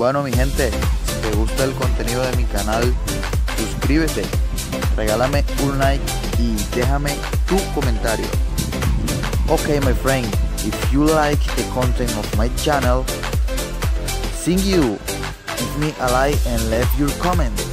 Bueno mi gente, si te gusta el contenido de mi canal, suscríbete, regálame un like y déjame tu comentario. Okay my friend, if you like the content of my channel, sing you, give me a like and leave your comment.